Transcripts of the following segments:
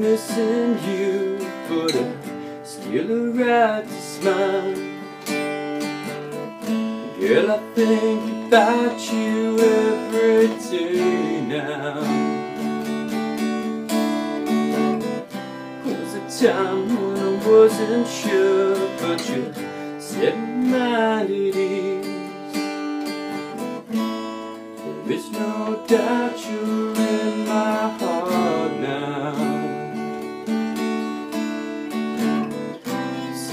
missing you, but I still a right to smile. Girl, I think about you every day now. Was a time when I wasn't sure, but you set my ease.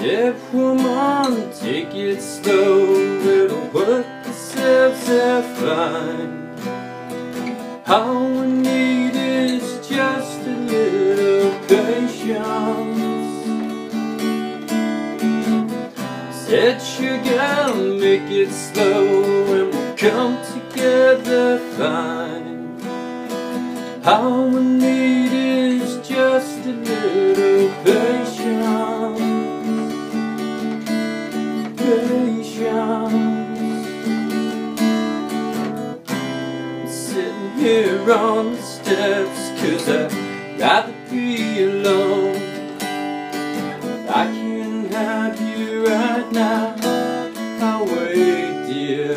Said woman, take it slow, it'll work itself out fine. All we need is just a little patience. Said sugar, make it slow, and we'll come together fine. All we need here on the steps, cause I'd rather be alone. I can't have you right now. Wait, dear.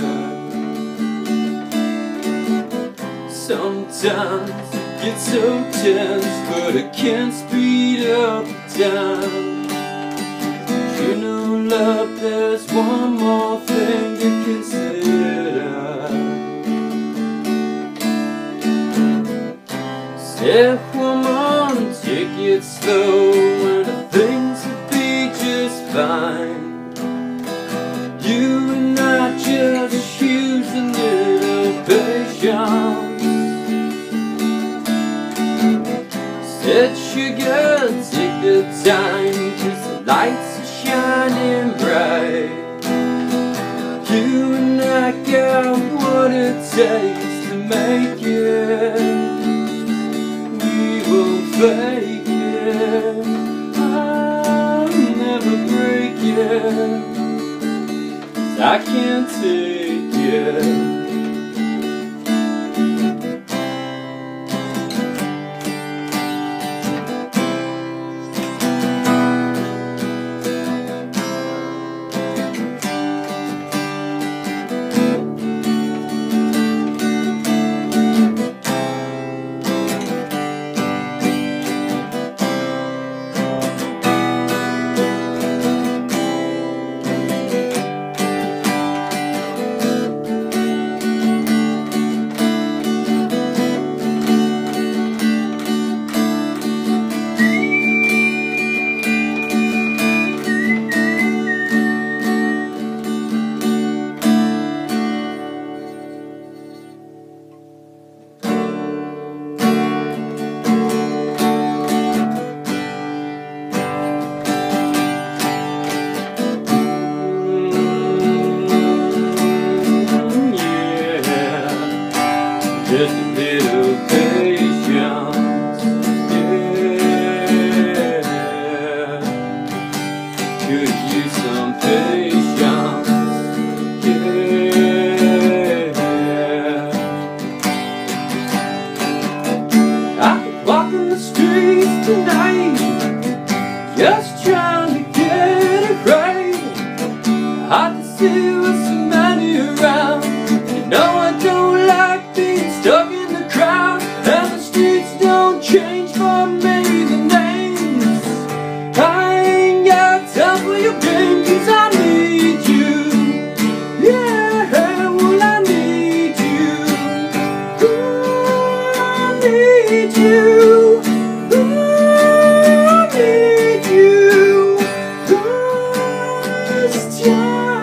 Sometimes it gets so tense, but I can't speed up time. You know, love, there's one more thing to consider. Said woman, take it slow, and things will be just fine. You and I just a little patience. Said sugar, take the time, cause the lights are shining bright. You and I got what it takes to make it. I can't take it. Just a little patience. Yeah, could use some patience. Yeah, I could walk in the streets tonight, just trying to get it right. Hard to see with so many around. You know your